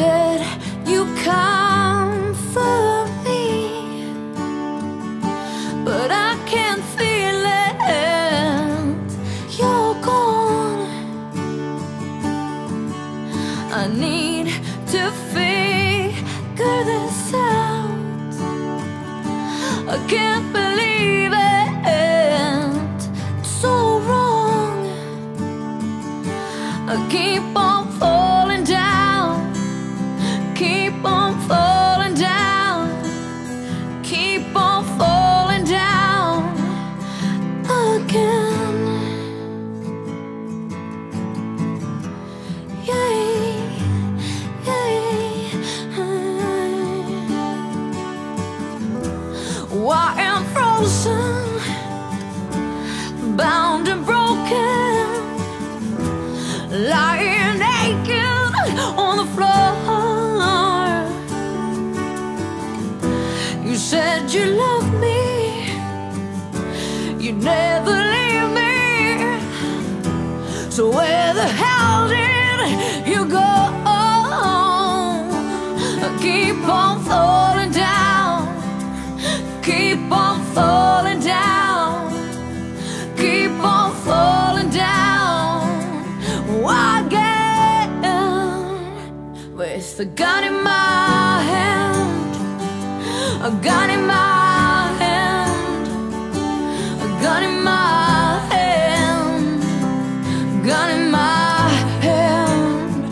said you comfort me. But I can't feel it. You're gone. I need to figure this out. I can't believe it. It's so wrong. I keep on falling. ocean, bound and broken, lying naked on the floor. You said you loved me, you'd never leave me. So where the hell did you go? I keep on. a gun in my hand, a gun in my hand, a gun in my hand, gun in my hand,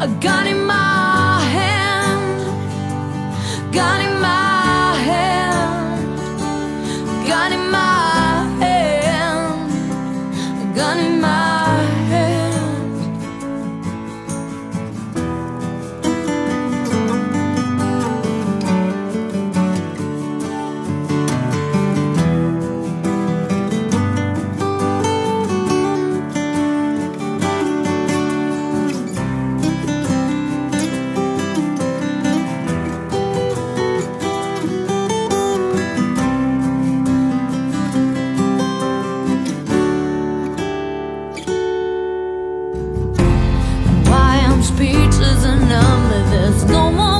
a gun in no more.